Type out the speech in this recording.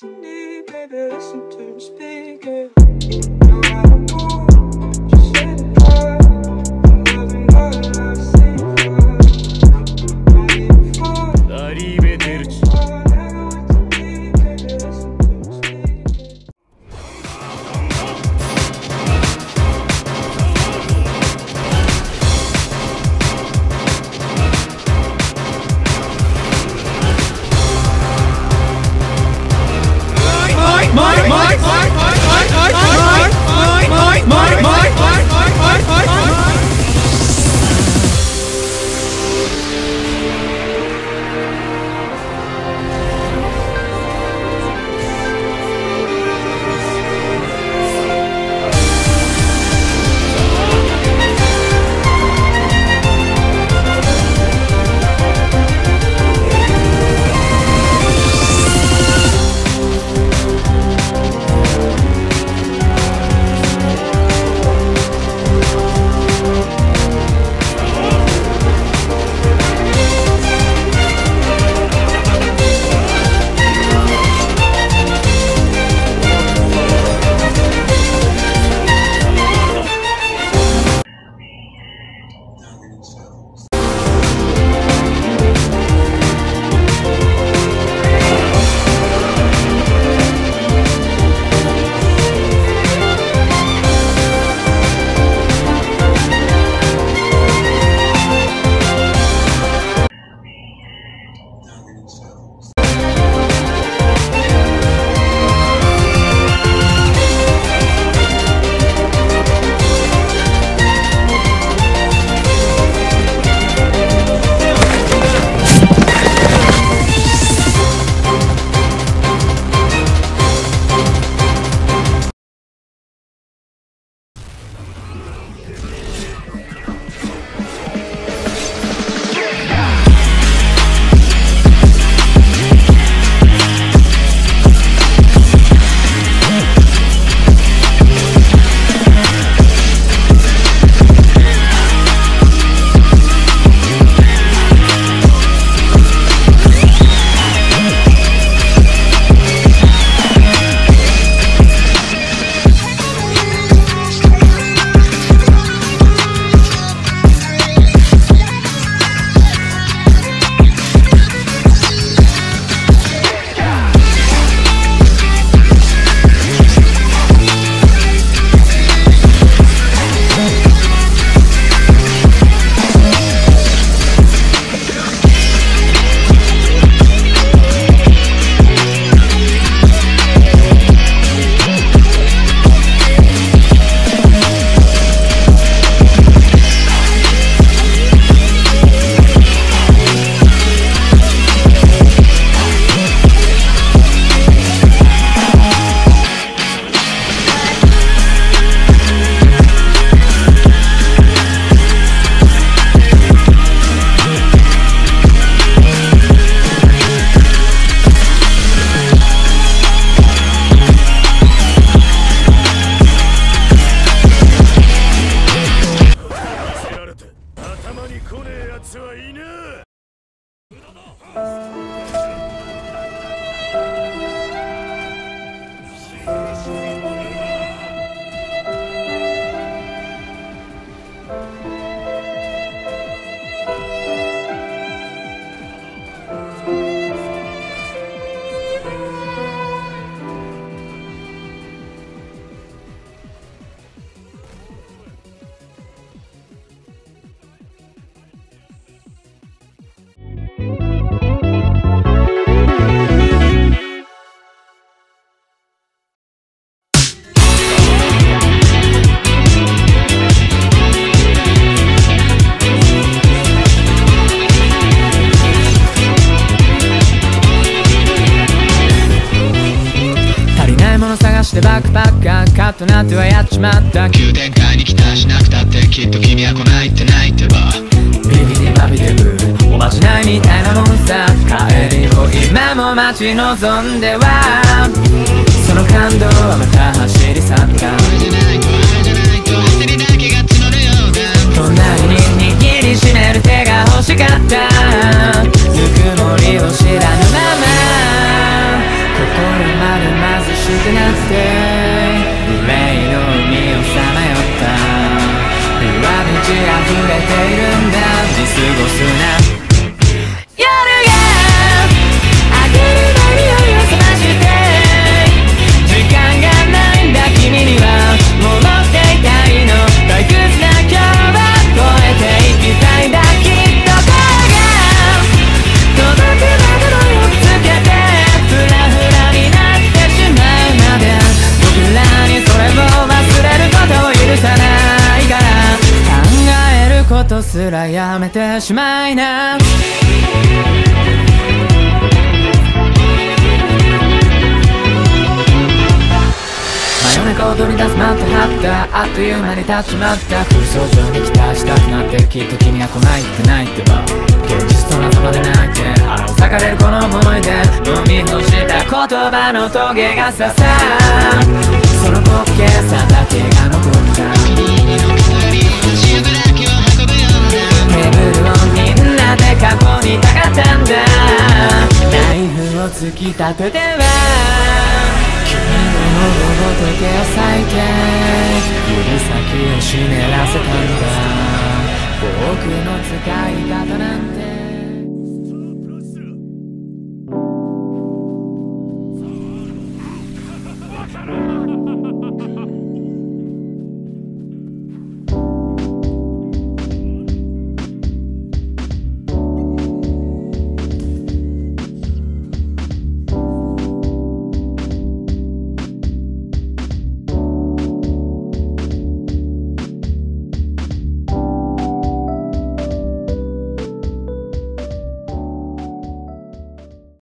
what you バックパッカーカッとなってはやっちまった。急展開に期待しなくたってきっと君は来ないって泣いてば。ビビディバビデブおまじないみたいなもんさ。帰りを今も待ち望んでは。その感動はまた走り去った。隣に握りしめる手が欲しかった。ぬくもりを知らぬまま。ここれまで貧しくなってれているんだ見過ことすらやめてしまいな。真夜中踊り出すマントハッターあっという間に立っちまった。空想上に期待したくなってきっと君は来ないってないってば。現実と仲間で泣いて腹を裂かれるこの思いで飲み干した言葉のトゲが刺さその滑稽さだけが残った。き立てては君の喉を時計を裂いて指先を湿らせたんだ。僕の使い方な